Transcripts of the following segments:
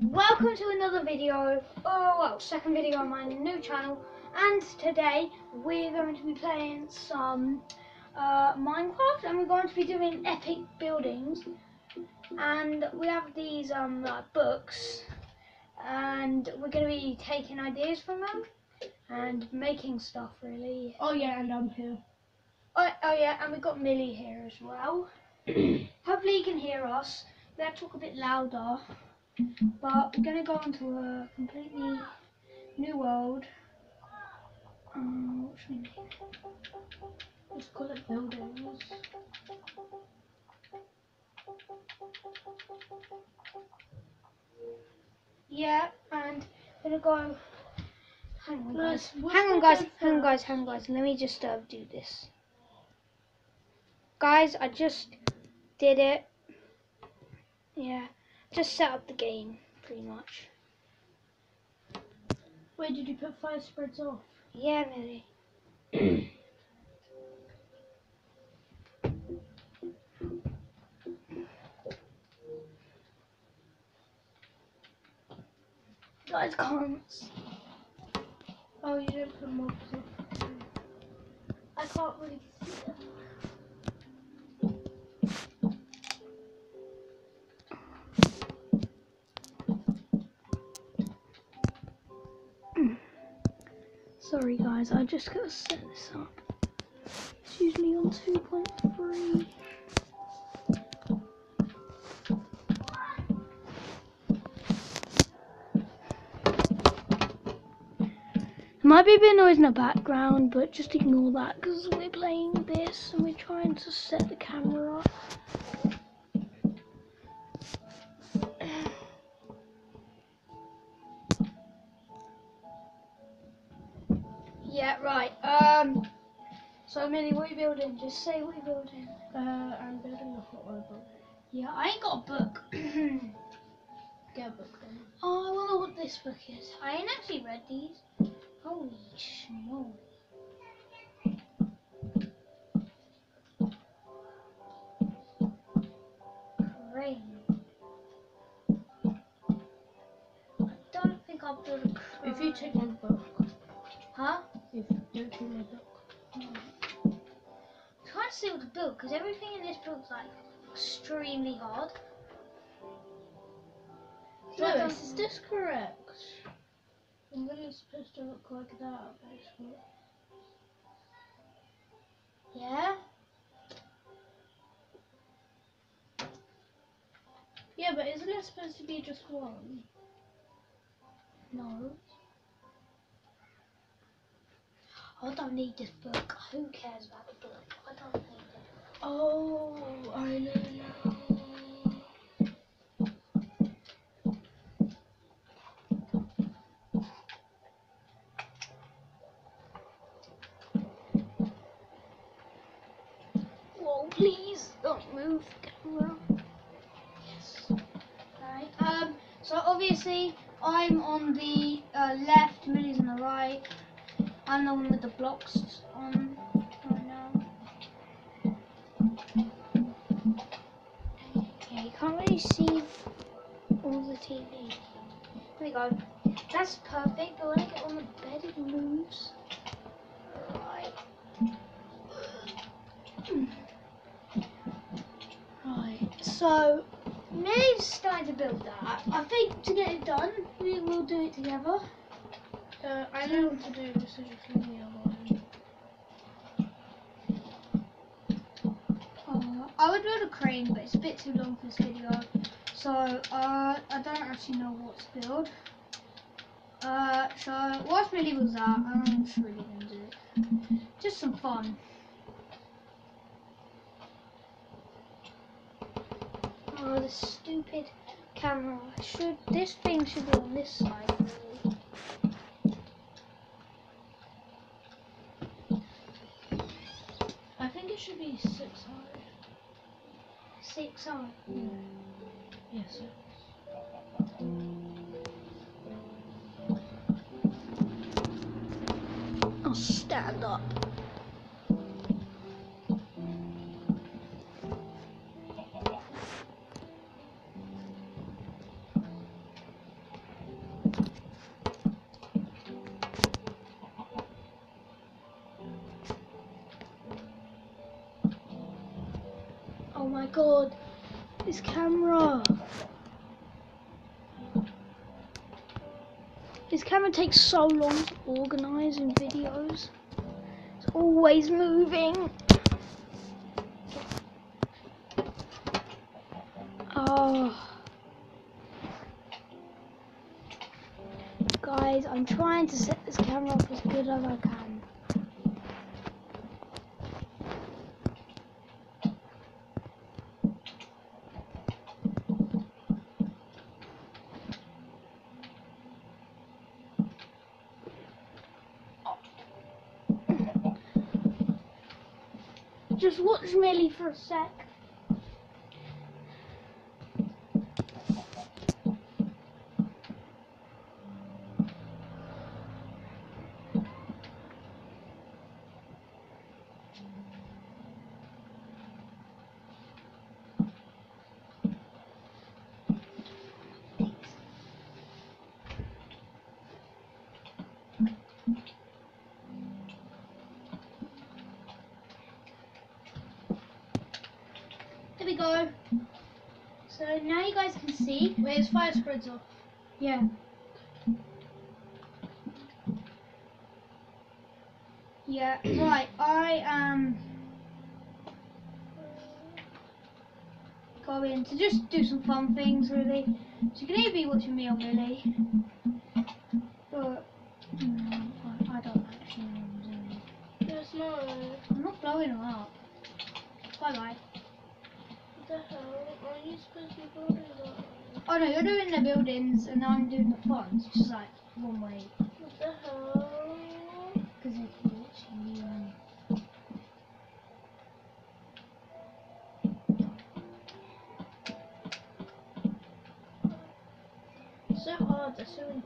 Welcome to another video, oh well, second video on my new channel, and today we're going to be playing some uh, Minecraft, and we're going to be doing epic buildings, and we have these um like books, and we're going to be taking ideas from them, and making stuff really. Oh yeah, and I'm here. Oh, oh yeah, and we've got Millie here as well. Hopefully you can hear us. To talk a bit louder. But we're gonna go into a completely new world. Um, what should we name it? Let's call it buildings. Yeah, and we're gonna go. Hang on, guys. Hang on, guys. Hang on, guys. Hang on, guys. Let me just uh, do this. Guys, I just did it. Yeah, just set up the game, pretty much. Wait, did you put fire spreads off? Yeah, Millie. Guys can't. Oh, you didn't put mobs off. I can't really see them. Guys, I just gotta set this up. It's usually on 2.3. There might be a bit of noise in the background, but just ignore that because we're playing this and we're trying to set the camera up. Yeah, right. Um. So, Millie, what are you building? Just say what you're building. Uh, I'm building a hot air balloon. Yeah, I ain't got a book. Get a book then. oh, I wonder what this book is. I ain't actually read these. Holy schmoly. Crane. I don't think a crane. If you take my book, Huh? If you don't take my book. Trying to see what the book, because everything in this book's like extremely hard. Lewis, don't- is this correct? Then it's supposed to look like that, basically. Yeah? Yeah, but isn't it supposed to be just one? No. I don't need this book. Who cares about the book? I don't need it. Oh, I know now. Whoa, please don't move camera. Yes. Alright. Um. So obviously, I'm on the uh, left. Millie's on the right. I'm the one with the blocks on right now. Yeah, you can't really see all the TV. There we go. That's perfect. But when I get on the bed, it moves. Right. Right, so Millie's starting to build that. I think to get it done, we will do it together. Uh, I know what to do, so just leave me alone. Uh, I would build a crane, but it's a bit too long for this video. So uh, I don't actually know what to build. Uh, so whilst Millie was that, I'm just really gonna do it. Just some fun. Oh, the stupid camera. Should this thing should be on this side? Really. I think it should be six high. Six on. Hmm. Yes. I'll oh, stand up. God, this camera. This camera takes so long to organise in videos. It's always moving. Oh. Guys, I'm trying to set this camera up as good as I can. Just watch Millie for a sec. Go. So now you guys can see. Wait, his fire spreads off. Yeah. Yeah, right. I am going to just do some fun things, really. So you can either be watching me or Millie. But mm, I don't actually know what I'm doing. There's no. I'm not blowing her up. Bye bye. What the hell? Are you supposed to be building that? Oh no, you're doing the buildings and I'm doing the fun. It's just like one way. What the hell? Because if you're watching you um, It's so hard. There's so many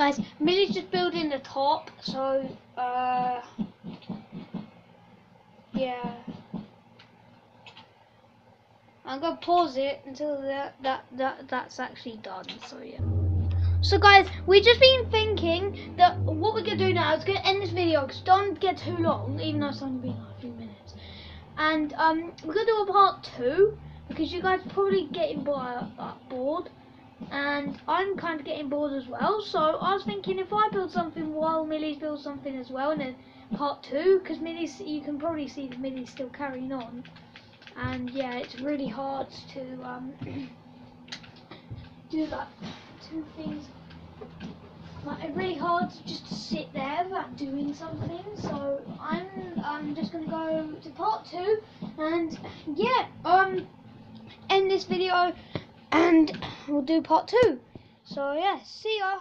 Guys, Millie's just building the top, so uh yeah. I'm gonna pause it until that that, that that's actually done. So yeah. So guys, we've just been thinking that what we're gonna do now is gonna end this video because don't get too long, even though it's only been like a few minutes. And um, we're gonna do a part two because you guys probably getting uh, bored, and I'm kind of getting bored as well. So I was thinking if I build something while Millie's builds something as well, then part two because Millie's you can probably see that Millie's still carrying on, and yeah, it's really hard to um, do that two things. Like it's really hard to just sit there without doing something. So I'm I'm just gonna go to part two, and yeah, um, end this video, and we'll do part two. So yeah, see ya.